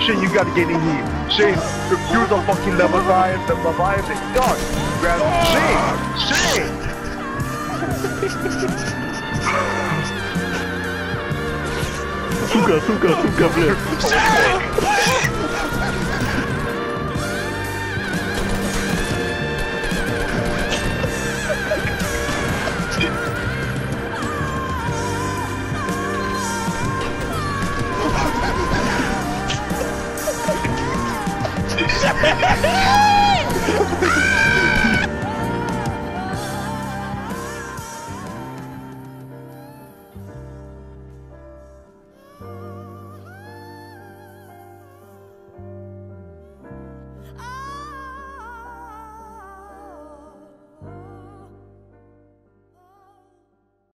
Shane, you gotta get in here. Shane, you're the fucking Leviathan, the Leviathan. God, grab Shane, Shane. Сука, сука, сука, блядь. Yeah.